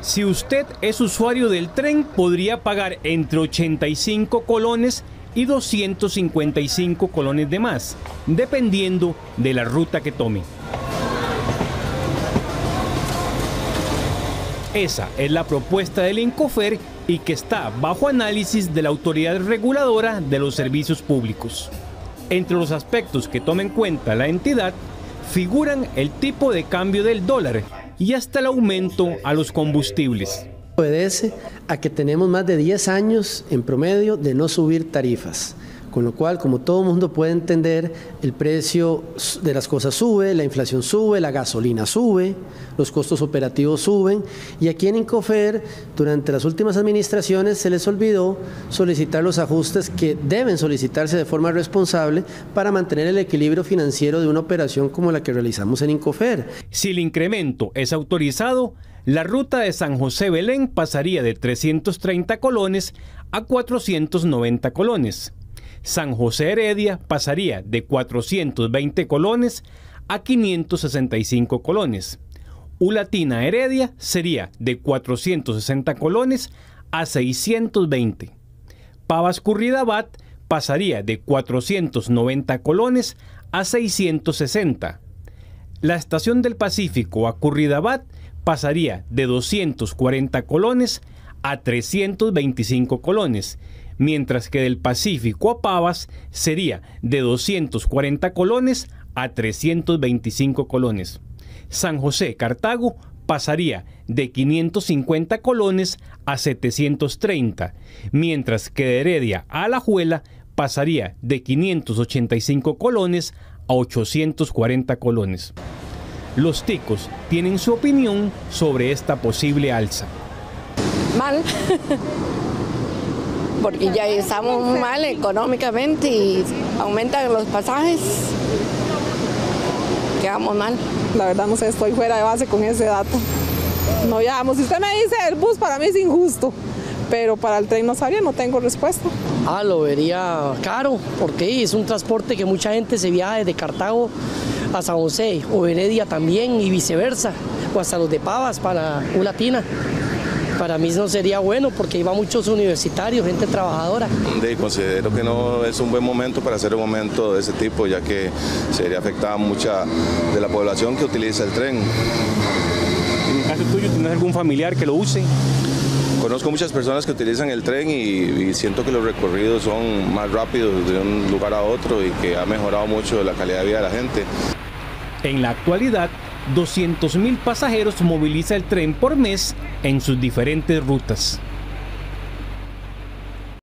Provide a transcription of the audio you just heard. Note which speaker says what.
Speaker 1: Si usted es usuario del tren, podría pagar entre 85 colones y 255 colones de más, dependiendo de la ruta que tome. Esa es la propuesta del Incofer y que está bajo análisis de la autoridad reguladora de los servicios públicos. Entre los aspectos que toma en cuenta la entidad figuran el tipo de cambio del dólar y hasta el aumento a los combustibles.
Speaker 2: Obedece a que tenemos más de 10 años en promedio de no subir tarifas. Con lo cual, como todo mundo puede entender, el precio de las cosas sube, la inflación sube, la gasolina sube, los costos operativos suben. Y aquí en Incofer, durante las últimas administraciones, se les olvidó solicitar los ajustes que deben solicitarse de forma responsable para mantener el equilibrio financiero de una operación como la que realizamos en Incofer.
Speaker 1: Si el incremento es autorizado, la ruta de San José Belén pasaría de 330 colones a 490 colones. San José Heredia pasaría de 420 colones a 565 colones. Ulatina Heredia sería de 460 colones a 620. Pavas Curridabat pasaría de 490 colones a 660. La estación del Pacífico a Curridabat pasaría de 240 colones a 325 colones mientras que del Pacífico a Pavas sería de 240 colones a 325 colones. San José Cartago pasaría de 550 colones a 730, mientras que de Heredia a Alajuela pasaría de 585 colones a 840 colones. Los ticos tienen su opinión sobre esta posible alza.
Speaker 3: Mal. porque ya estamos mal económicamente y aumentan los pasajes. Quedamos mal.
Speaker 4: La verdad no sé, estoy fuera de base con ese dato. No viajamos. Si usted me dice el bus, para mí es injusto, pero para el tren no sabía, no tengo respuesta.
Speaker 5: Ah, lo vería caro, porque es un transporte que mucha gente se viaja desde Cartago a San José, o Heredia también, y viceversa, o hasta los de Pavas para Ulatina para mí no sería bueno porque iba muchos universitarios, gente trabajadora.
Speaker 6: Sí, considero que no es un buen momento para hacer un momento de ese tipo, ya que sería afectada mucha de la población que utiliza el tren.
Speaker 1: En el caso tuyo, ¿tienes algún familiar que lo use?
Speaker 6: Conozco muchas personas que utilizan el tren y, y, siento que los recorridos son más rápidos de un lugar a otro y que ha mejorado mucho la calidad de vida de la gente.
Speaker 1: En la actualidad, 200.000 pasajeros moviliza el tren por mes en sus diferentes rutas.